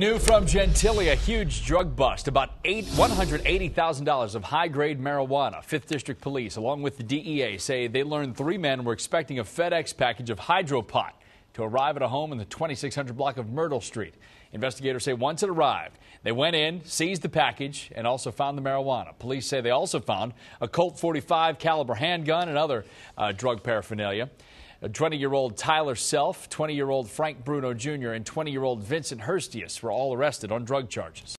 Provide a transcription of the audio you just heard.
New from Gentilly, a huge drug bust, about eight, $180,000 of high-grade marijuana. Fifth District Police, along with the DEA, say they learned three men were expecting a FedEx package of hydropot to arrive at a home in the 2600 block of Myrtle Street. Investigators say once it arrived, they went in, seized the package, and also found the marijuana. Police say they also found a Colt 45 caliber handgun and other uh, drug paraphernalia. 20 year old Tyler Self, 20 year old Frank Bruno Jr., and 20 year old Vincent Hurstius were all arrested on drug charges.